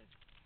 that is